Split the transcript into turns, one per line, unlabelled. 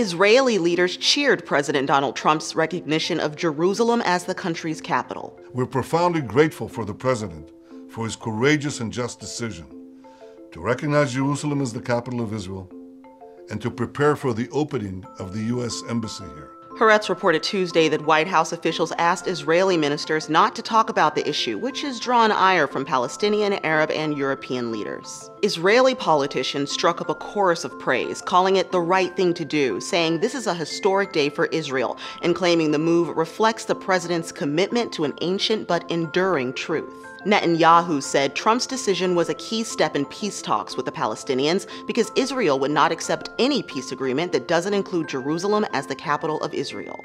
Israeli leaders cheered President Donald Trump's recognition of Jerusalem as the country's capital.
We're profoundly grateful for the president for his courageous and just decision to recognize Jerusalem as the capital of Israel and to prepare for the opening of the U.S. Embassy here.
Haaretz reported Tuesday that White House officials asked Israeli ministers not to talk about the issue, which has drawn ire from Palestinian, Arab, and European leaders. Israeli politicians struck up a chorus of praise, calling it the right thing to do, saying this is a historic day for Israel, and claiming the move reflects the president's commitment to an ancient but enduring truth. Netanyahu said Trump's decision was a key step in peace talks with the Palestinians because Israel would not accept any peace agreement that doesn't include Jerusalem as the capital of Israel.